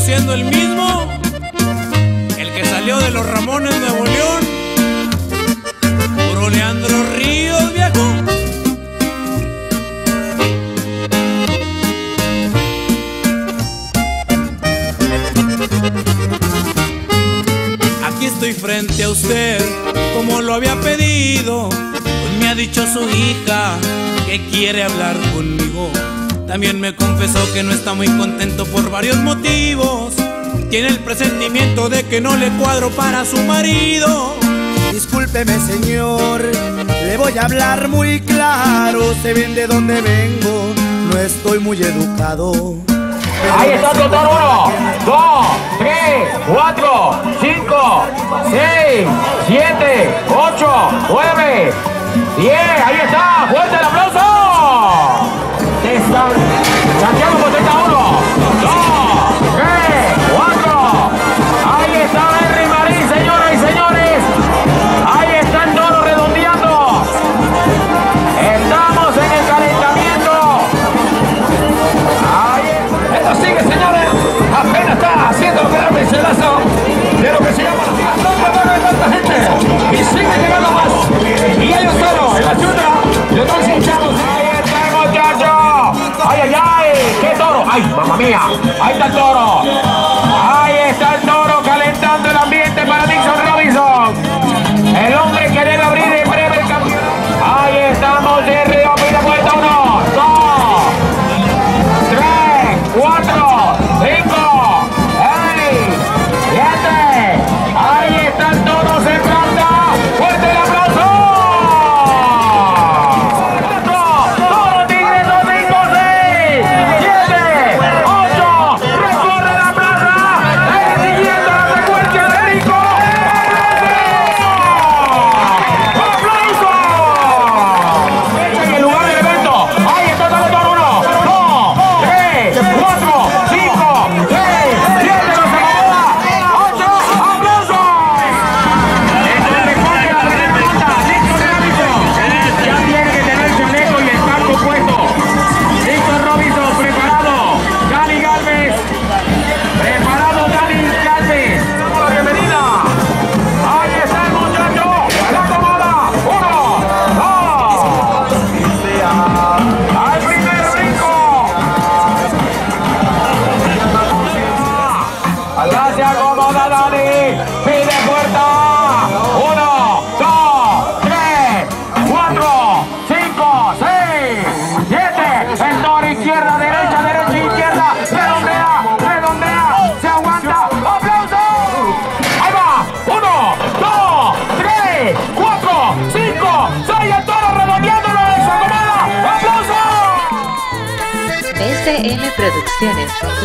siendo el mismo, el que salió de los Ramones Nuevo León, puro Leandro Ríos, viejo. Aquí estoy frente a usted, como lo había pedido. Pues me ha dicho su hija que quiere hablar conmigo. También me confesó que no está muy contento por varios motivos. Tiene el presentimiento de que no le cuadro para su marido. Discúlpeme señor, le voy a hablar muy claro. Se ven de dónde vengo, no estoy muy educado. Ahí está total uno, dos, tres, cuatro, cinco, seis, siete, ocho, nueve, diez. Ahí está, fuerte Romania. I thought Radha Rani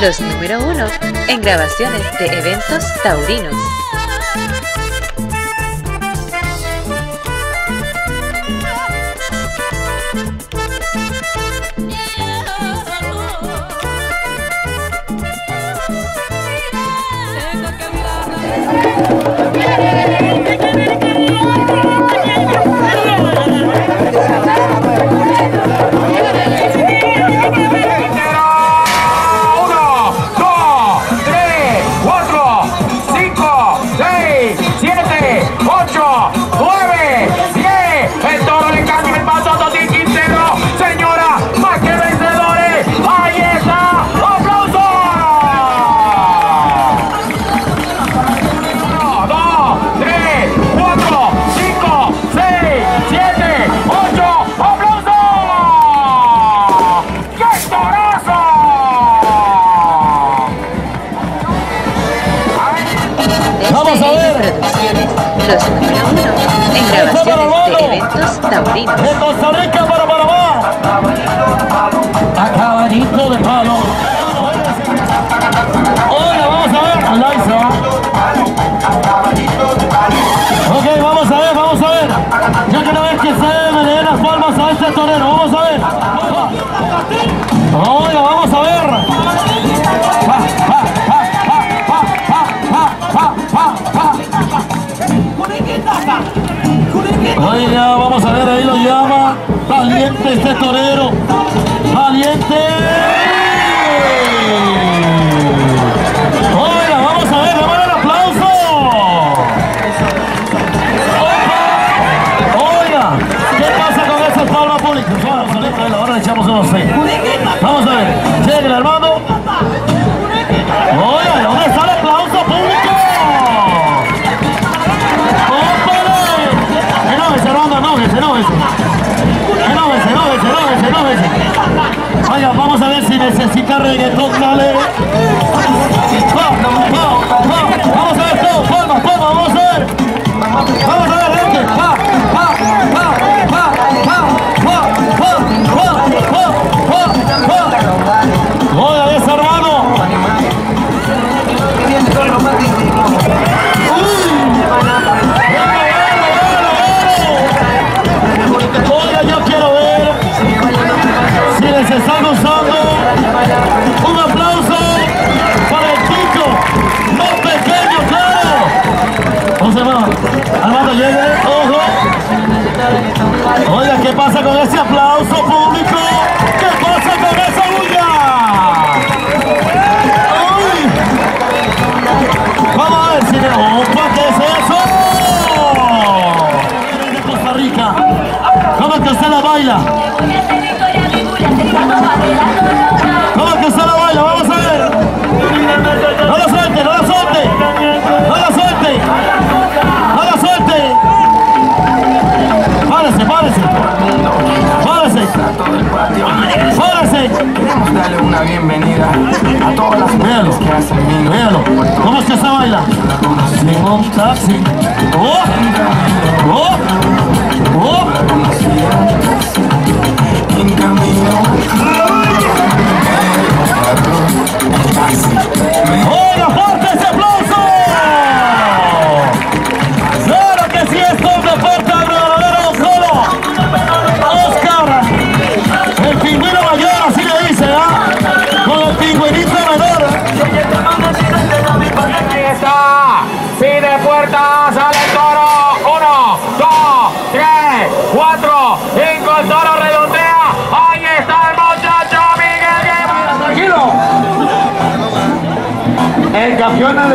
Los número uno en grabaciones de eventos taurinos. Los número en grabaciones de eventos taurinos. De Costa Rica para Panamá. A caballito de palo. Hola, vamos a ver. Va. Ok, vamos a ver, vamos a ver. Yo quiero ver que se me den las palmas a este torero. Vamos a ver. Oiga, vamos Ahí ya vamos a ver, ahí lo llama. Valiente este torero. Valiente. Oiga, vamos a ver, vamos el aplauso. Opa. Oiga, ¿qué pasa con esas palmas públicas? Vamos a ver, ahora le echamos unos seis. Vamos a ver, llega el hermano. Oiga, vamos a ver si necesita reggaetón, dale. Pasa con ese aplauso público? ¿Qué pasa con esa bulla? ¡Uy! Vamos a ver si. ¡Opa! ¿Qué es eso? de Costa Rica. ¿Cómo es que usted la baila? Ávila, Simón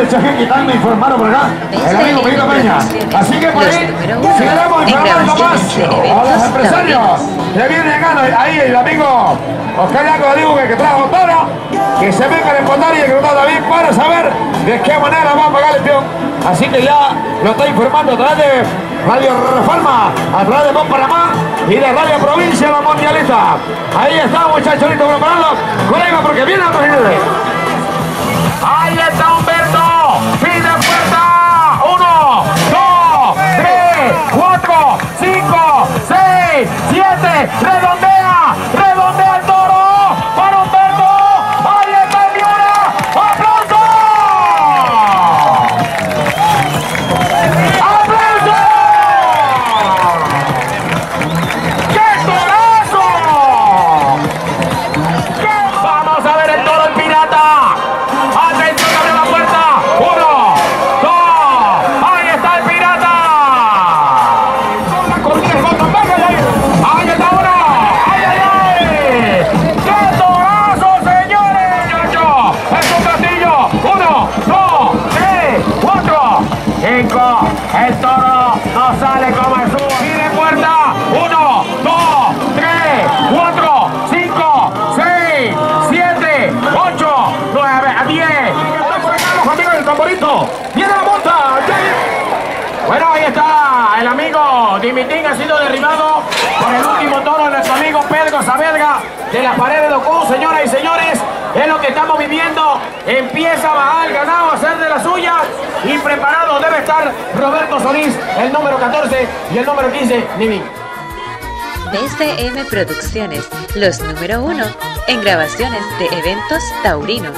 de Chajequitán me informaron acá. El amigo Miguel Peña. Así que por ahí seguiremos informando más a los empresarios que vienen llegando. Ahí el amigo Oscar Yaco digo que trajo toro. Que se venga a responder y que David para saber de qué manera va a pagar el peón. Así que ya lo está informando a través de Radio Reforma, a través de Mon Panamá y de Radio Provincia La Mundialista. Ahí está muchachos, listo preparado. Colega, porque viene a cogerle. Ahí está amigo Dimitín ha sido derribado por el último toro de nuestro amigo Pedro Saavedra de la pared de Locú, señoras y señores. Es lo que estamos viviendo. Empieza a bajar ganado a hacer de las suyas y preparado debe estar Roberto Solís, el número 14 y el número 15, Nimin. DCM Producciones, los número uno en grabaciones de eventos taurinos.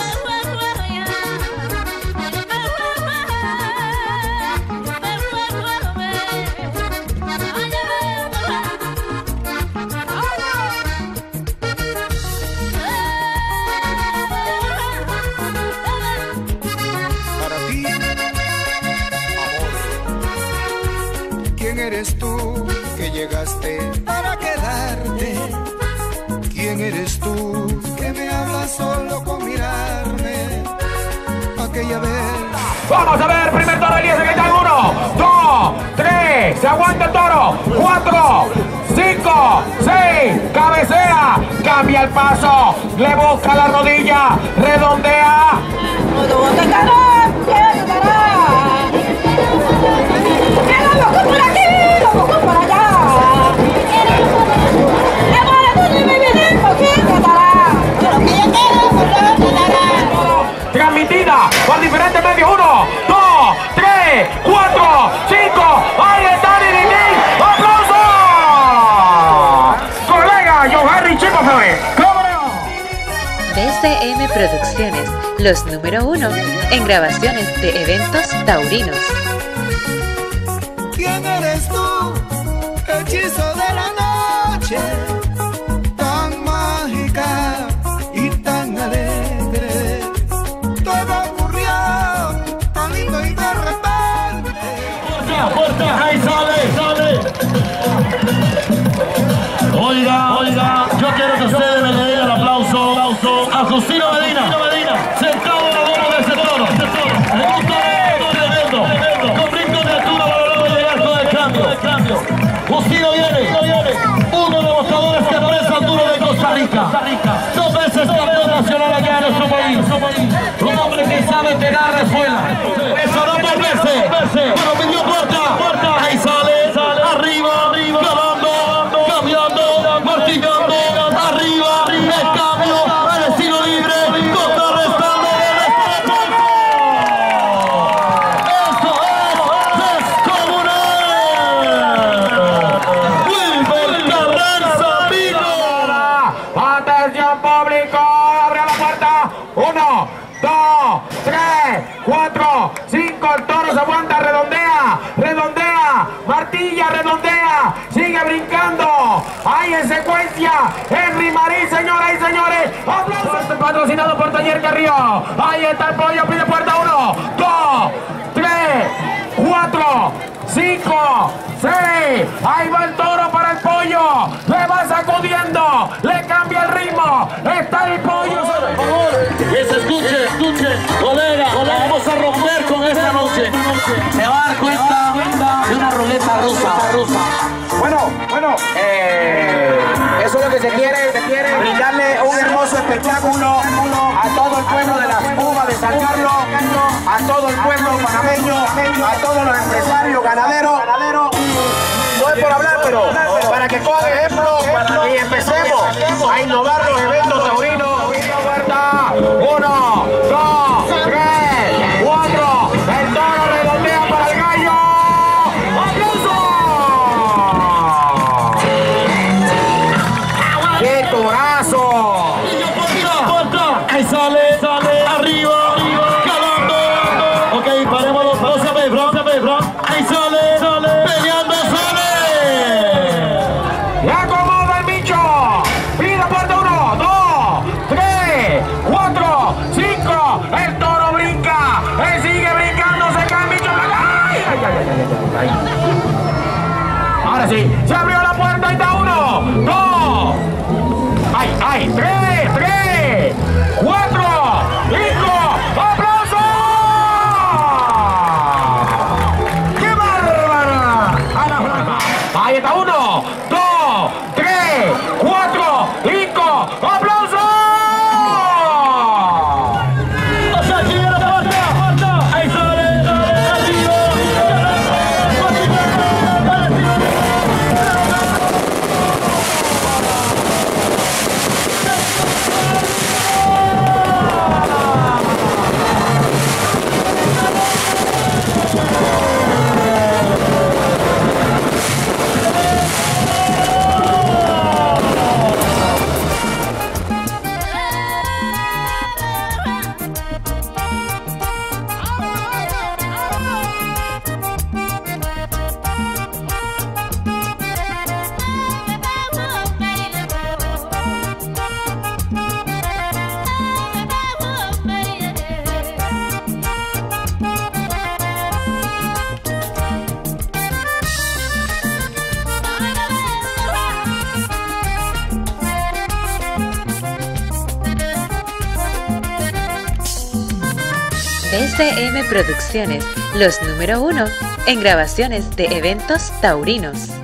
¿Quién eres tú que me hablas solo con mirarme? Aquella vez Vamos a ver, primer toro Eliezer, que está en uno, dos, tres, se aguanta el toro, cuatro, cinco, seis, paso, le busca la rodilla, redondea. Los número uno en grabaciones de eventos taurinos. Cambio. Justino viene, uno de los jugadores que presa duro de Costa Rica, dos veces campeón nacional allá en nuestro país, un hombre que sabe pegar de escuela. 4, 5, 6. Ahí va el toro para el pollo. Le va sacudiendo. Le cambia el ritmo. Está el pollo. Por favor, que se escuche, escuche. Colega, vamos a romper con esta noche. Se va a dar cuenta de una ruleta rusa. rusa. Bueno, bueno, eh, eso es lo que se quiere, se quiere brindarle un hermoso espectáculo a todo el pueblo de las Uvas de San Carlos, a todo el pueblo panameño, a todos los empresarios, ganaderos. No es por hablar, pero para que cojan BCM Producciones, los número uno en grabaciones de eventos taurinos.